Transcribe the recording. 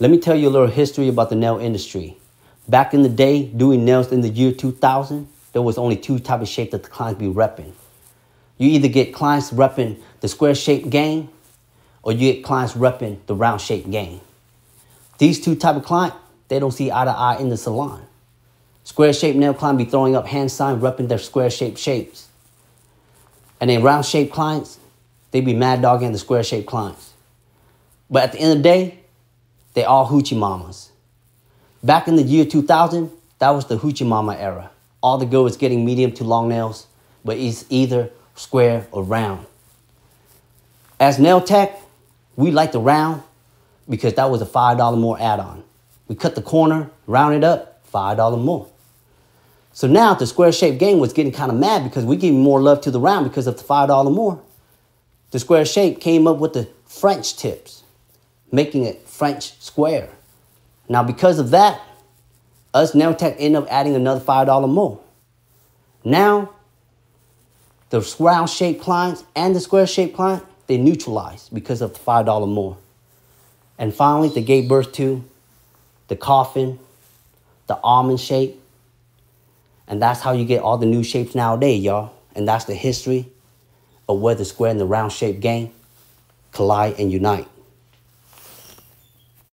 Let me tell you a little history about the nail industry. Back in the day, doing nails in the year 2000, there was only two type of shape that the clients be repping. You either get clients repping the square shape game or you get clients repping the round shape game. These two type of client, they don't see eye to eye in the salon. Square shaped nail client be throwing up hand sign repping their square shaped shapes. And then round shaped clients, they be mad dogging the square shaped clients. But at the end of the day, they all hoochie mamas. Back in the year 2000, that was the hoochie mama era. All the girls getting medium to long nails, but it's either square or round. As nail tech, we like the round because that was a $5 more add-on. We cut the corner, round it up, $5 more. So now the square shape game was getting kind of mad because we giving more love to the round because of the $5 more. The square shape came up with the French tips, making it French square. Now because of that, us nail tech end up adding another $5 more. Now, the round shape clients and the square shape client, they neutralize because of the $5 more. And finally, they gave birth to the coffin, the almond shape. And that's how you get all the new shapes nowadays, y'all. And that's the history of where the square and the round shape game collide and unite.